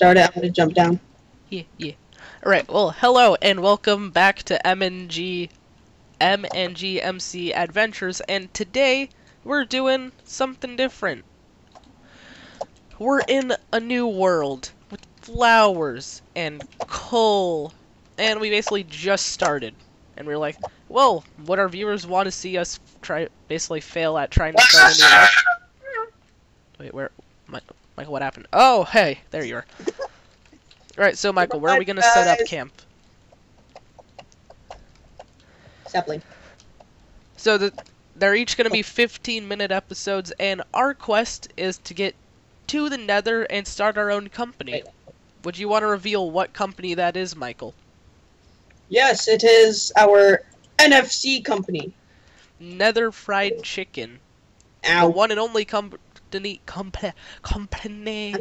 start it. I'm gonna jump down. Yeah, yeah. Alright, well, hello and welcome back to MNG MNG MC Adventures, and today we're doing something different. We're in a new world with flowers and coal, and we basically just started. And we are like, well, what our viewers want to see us try, basically fail at trying to start a new. Wait, where, Michael, what happened? Oh, hey, there you are. Alright, so Michael, where are we gonna set up camp? Sapling. So the, they're each gonna be 15 minute episodes, and our quest is to get to the nether and start our own company. Wait. Would you want to reveal what company that is, Michael? Yes, it is our NFC company. Nether Fried Chicken. Ow. The one and only company company company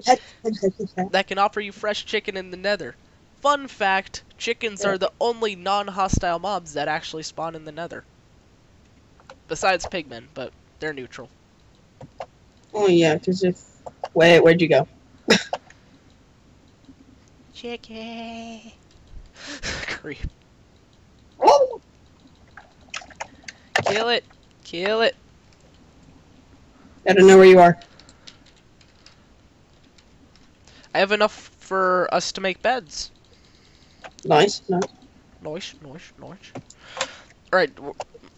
that can offer you fresh chicken in the nether. Fun fact, chickens are the only non-hostile mobs that actually spawn in the nether. Besides pigmen, but they're neutral. Oh yeah, because if... Wait, where'd you go? Chicken! Creep. Oh! Kill it! Kill it! I don't know where you are. I have enough for us to make beds. Nice, nice. Nice, nice, nice. Alright,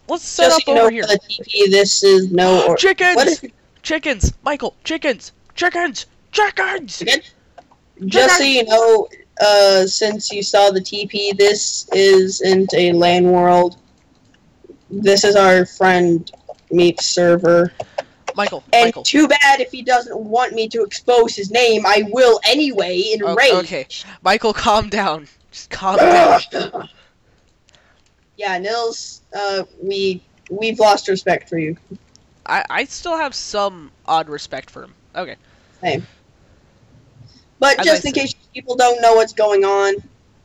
let's set Just up over know, here. TP, this is no... Or chickens! Chickens! Michael, chickens! Chickens! Chickens! Chicken? Just so you know, uh, since you saw the TP, this isn't a LAN world. This is our friend meet server. Michael. And Michael. too bad if he doesn't want me to expose his name, I will anyway in okay, rage. Okay, Michael, calm down. Just calm down. yeah, Nils, uh, we we've lost respect for you. I I still have some odd respect for him. Okay. Same. But As just I in said. case people don't know what's going on,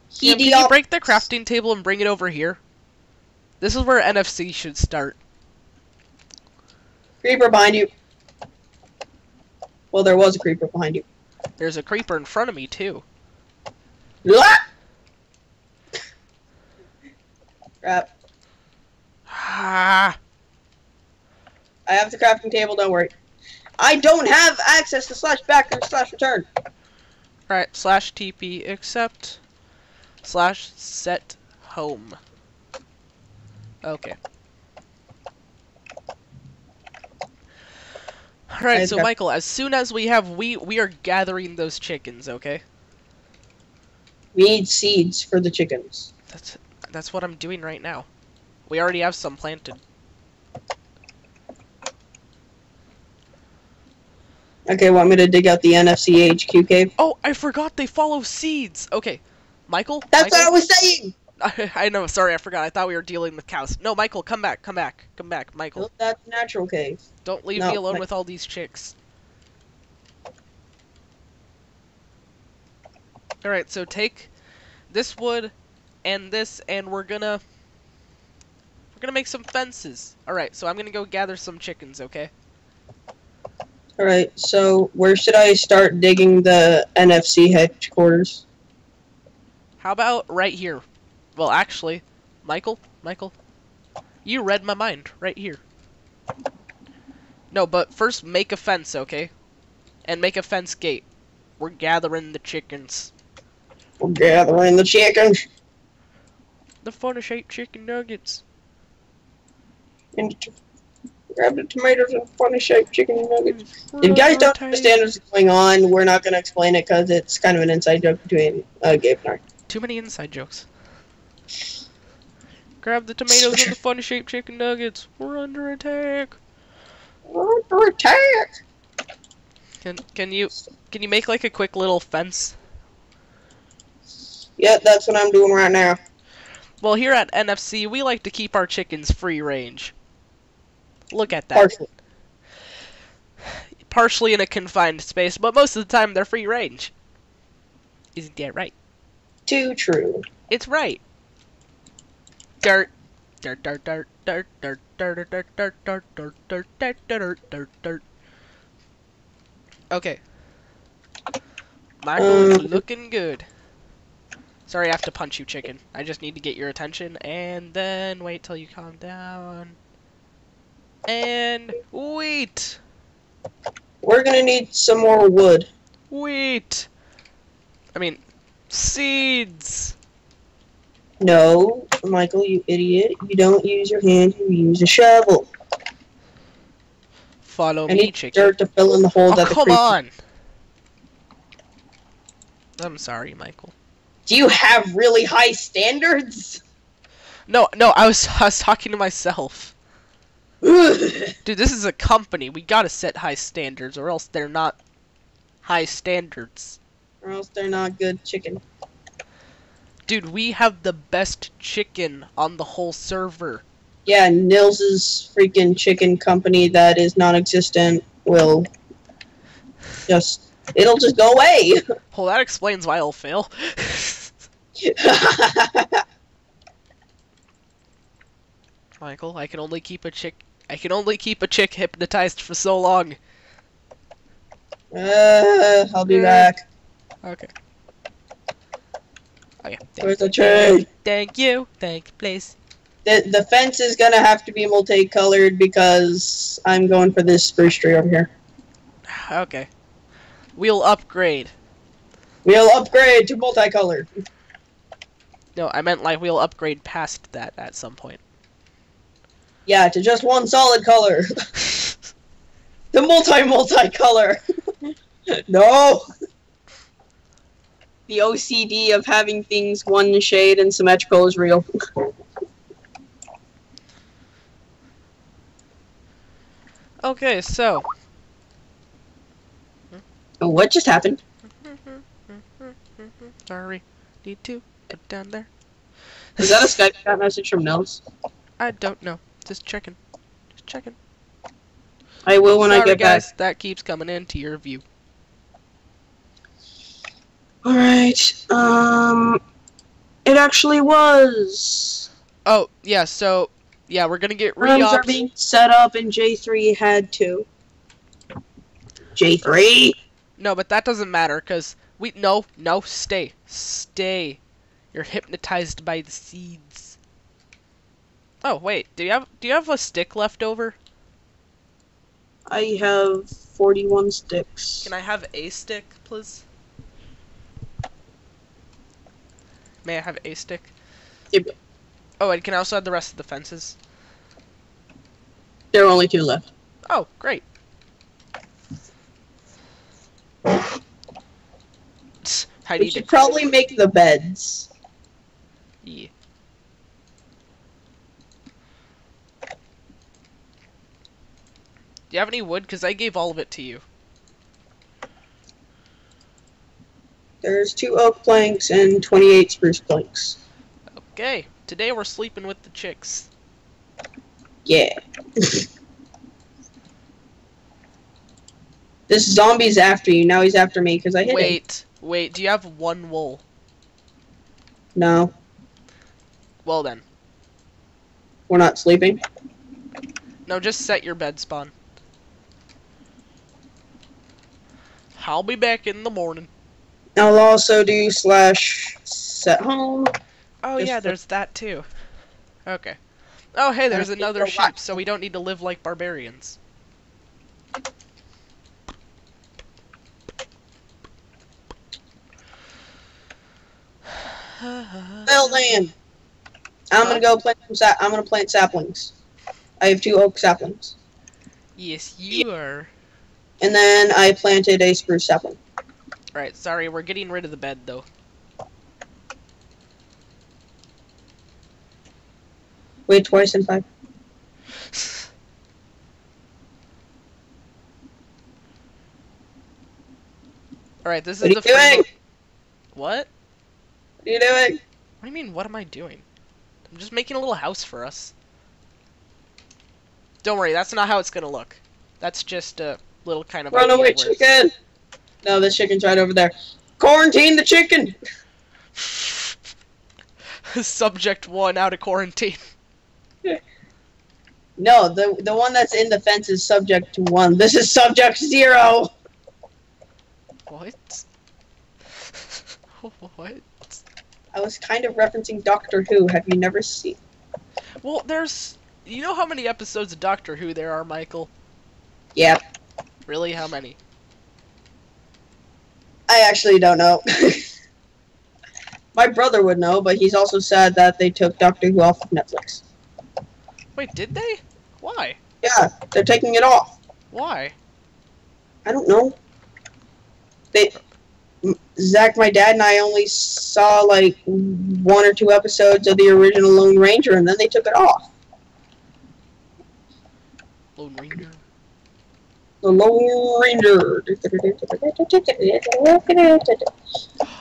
he can you break the crafting table and bring it over here? This is where NFC should start. Creeper behind you. Well, there was a creeper behind you. There's a creeper in front of me, too. Crap. Ah. I have the crafting table, don't worry. I don't have access to slash back or slash return. Alright, slash TP except slash set home. Okay. Alright, so Michael, as soon as we have wheat, we are gathering those chickens, okay? We need seeds for the chickens. That's that's what I'm doing right now. We already have some planted. Okay, want me to dig out the NFC HQ cave? Oh, I forgot they follow seeds! Okay, Michael? That's Michael? what I was saying! I, I know, sorry, I forgot. I thought we were dealing with cows. No, Michael, come back, come back, come back, Michael. That's natural cave. Don't leave no, me alone with all these chicks. Alright, so take this wood and this, and we're gonna... We're gonna make some fences. Alright, so I'm gonna go gather some chickens, okay? Alright, so where should I start digging the NFC headquarters? How about right here? Well, actually, Michael, Michael, you read my mind right here. No, but first make a fence, okay? And make a fence gate. We're gathering the chickens. We're gathering the chickens. The funny shaped chicken nuggets. And grab the tomatoes and funny shaped chicken nuggets. If you guys don't understand what's going on, we're not going to explain it because it's kind of an inside joke between uh, Gabe and I. Too many inside jokes. Grab the tomatoes and the funny shaped chicken nuggets. We're under attack. We're under attack. Can can you can you make like a quick little fence? Yeah, that's what I'm doing right now. Well, here at NFC, we like to keep our chickens free range. Look at that. Partially. Partially in a confined space, but most of the time they're free range. Isn't that right? Too true. It's right. Dirt. Dirt, dirt, dirt, dirt, dirt, dirt, dirt, dirt, dirt, dirt, dirt, dirt, dirt, dirt, dirt. Okay. Michael is Um, looking good. Sorry, I have to punch you, chicken. I just need to get your attention, and then wait till you calm down. And wait, We're gonna need some more wood. wait. I mean, seeds. No, Michael, you idiot. You don't use your hand, you use a shovel. Follow I me, need chicken. dirt to fill in the hole Oh, that the come creeper- on. I'm sorry, Michael. Do you have really high standards? No, no, I was I was talking to myself. Dude, this is a company. We gotta set high standards, or else they're not high standards. or else they're not good chicken. Dude, we have the best chicken on the whole server. Yeah, Nils's freaking chicken company that is non-existent will just it'll just go away. Well, that explains why I'll fail. Michael, I can only keep a chick. I can only keep a chick hypnotized for so long. uh, I'll be back. Okay. Okay. Where's the tree? Thank you. Thank you, please. The the fence is gonna have to be multicolored because I'm going for this spruce tree over here. Okay. We'll upgrade. We'll upgrade to multicolored. No, I meant like we'll upgrade past that at some point. Yeah, to just one solid color. the multi multicolor. no. The OCD of having things one shade and symmetrical is real. okay, so Oh, what just happened? sorry. Need to put down there. Is that a Skype chat message from Nels? I don't know. Just checking. Just checking. I will when I Sorry, get guys. That keeps coming into your view. Back. Alright, um. It actually was. Oh yeah. So yeah, we're gonna get Rooms are re being set up and J3 had to. J3? No, but that doesn't matter because we no no stay stay. You're hypnotized by the seeds. Oh wait, do you have do you have a stick left over? I have 41 sticks. Can I have a stick, please? May I have a stick? Yep. Oh, and can I also have the rest of the fences? There are only two left. Oh, great. We need to. should probably make the beds. Yeah. Do you have any wood? Because I gave all of it to you. There's two oak planks and 28 spruce planks. Okay, today we're sleeping with the chicks. Yeah. this zombie's after you. Now he's after me because I hit him. Wait, wait, do you have one wool? No, Well then. we're not sleeping. No, just set your bed spawn. I'll be back in the morning. I'll also do slash set home. Oh yeah, there's that too. Okay. Oh hey, there's another sheep, so we don't need to live like barbarians. Build land. I'm gonna go plant some. I'm gonna plant saplings. I have two oak saplings, yes, you are. and then I planted a spruce sapling. Right, sorry, we're getting rid of the bed though. Wait twice in five. Alright, this What is are the doing? What? What are you doing? What do you mean, what am I doing? I'm just making a little house for us. Don't worry, that's not how it's gonna look. That's just a little kind of Run idea away, where- chicken! No, this chicken's right over there. Quarantine the chicken. Subject one out of quarantine. No, the the one that's in the fence is subject to one. This is subject zero. What? what? I was kind of referencing Doctor Who. Have you never seen? Well, there's. You know how many episodes of Doctor Who there are, Michael? Yeah, Really? How many? I actually don't know. My brother would know, but he's also sad that they took Doctor Who off of Netflix. Wait, did they? Why? Yeah, they're taking it off. Why? I don't know. They, Zach, my dad, and I only saw like one or two episodes of the original Lone Ranger, and then they took it off. Lone Ranger. The Lone Ranger.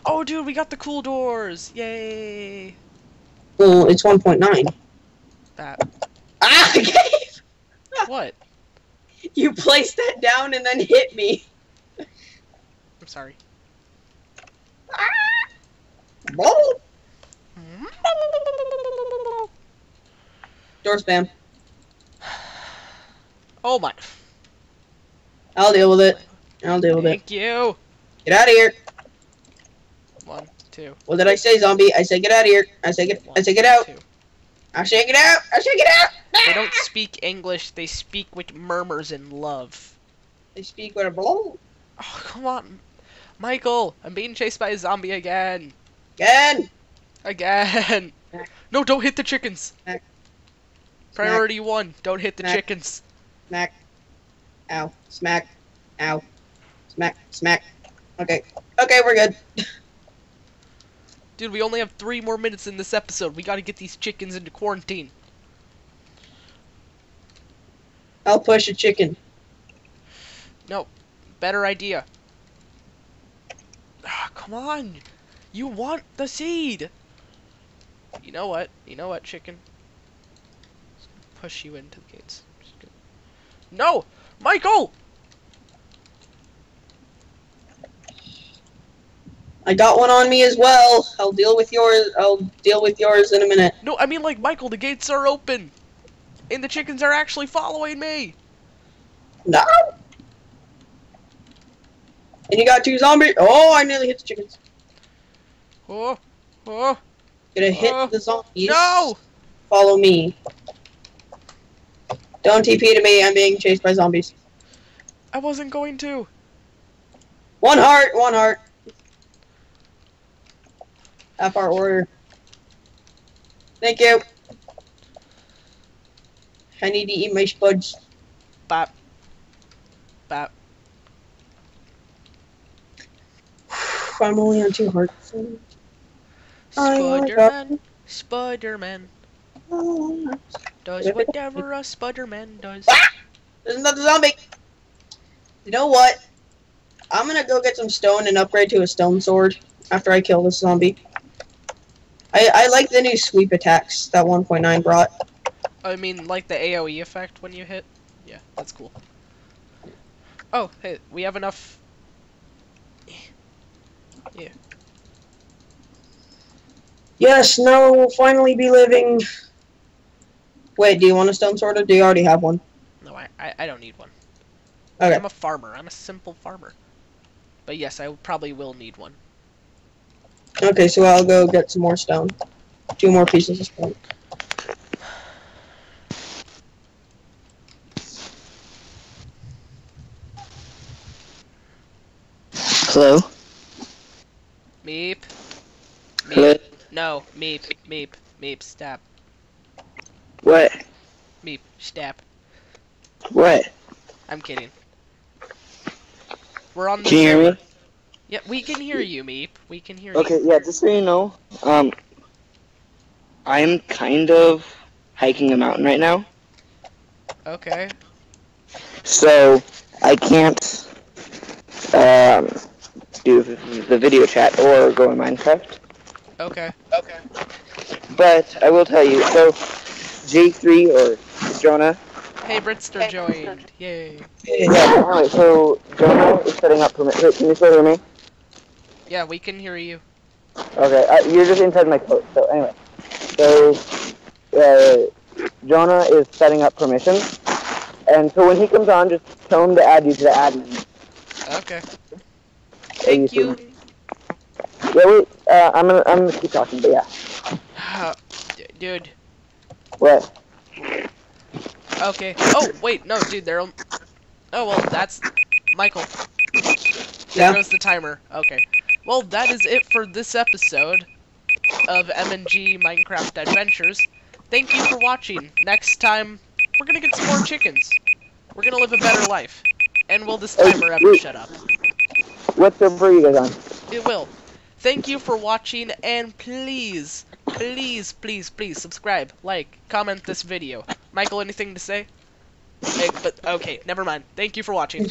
Oh, dude, we got the cool doors! Yay! Well, it's 1.9. That. Ah, Gabe! What? You placed that down and then hit me. I'm sorry. Whoa! Door spam. Oh my. I'll deal with it. I'll deal with it. Thank you. Get out of here. One, two. What did I say, zombie? I say get out of here. I say get. I say get out. Two. I say get out. I say get out. They ah! don't speak English, they speak with murmurs and love. They speak with a blow. Oh, come on. Michael, I'm being chased by a zombie again. Again. Again. No, don't hit the chickens. Priority one, don't hit the chickens. Smack. Ow. Smack. Ow. Smack. Smack. Okay. Okay, we're good. Dude, we only have three more minutes in this episode. We gotta get these chickens into quarantine. I'll push a chicken. No. Better idea. Ah, come on. You want the seed. You know what? You know what, chicken? Just push you into the gates. No! Michael! I got one on me as well. I'll deal with yours. I'll deal with yours in a minute. No, I mean like Michael, the gates are open. And the chickens are actually following me. No. And you got two zombies. Oh, I nearly hit the chickens. Oh, oh, Gonna hit Oh, the zombies. no! Follow me. Don't TP to me. I'm being chased by zombies. I wasn't going to. One heart. One heart. Half our order. Thank you. I need to eat my spuds. Bop. Bop. I'm only on two hearts. Spider-Man, Spider-Man go. Oh, does whatever a Spider-Man does. Ah! There's another zombie. You know what? I'm gonna go get some stone and upgrade to a stone sword after I kill this zombie. I, I like the new sweep attacks that 1.9 brought. I mean, like the AoE effect when you hit. Yeah, that's cool. Oh, hey, we have enough. Yeah. Yes, no, we'll finally be living. Wait, do you want a stone sword or do you already have one? No, I, I, I don't need one. Okay. I'm a farmer. I'm a simple farmer. But yes, I probably will need one. Okay, so I'll go get some more stone. Two more pieces of stone. Hello? Meep. Hello? No, meep, meep, meep, stop. What? Meep, stop. What? I'm kidding. We're on the Can you hear me? Yeah, we can hear you, Meep. We can hear you. Okay, yeah, just so you know, um, I'm kind of hiking a mountain right now, Okay. so I can't, um, do the video chat or go in Minecraft. Okay. Okay. But I will tell you, so J3 or Jonah, Hey, Britster joined. Yay. yeah, alright, so Jonah is setting up permit. Wait, can you still hear me? Yeah, we can hear you. Okay, uh, you're just inside my coat. So anyway, so uh, Jonah is setting up permissions, and so when he comes on, just tell him to add you to the admin. Okay. Thank you. can- Yeah, wait. Uh, I'm gonna I'm gonna keep talking, but yeah. Dude. What? Okay. Oh, wait, no, dude, they're... Oh, well, that's... Michael. There Yeah. goes the timer. Okay. Well, that is it for this episode of MNG Minecraft Adventures. Thank you for watching. Next time, we're gonna get some more chickens. We're gonna live a better life. And will this timer ever shut up? What server are you guys on? It will. Thank you for watching, and please, please, please, please subscribe, like, comment this video. Michael, anything to say? Eh, but okay, never mind. Thank you for watching.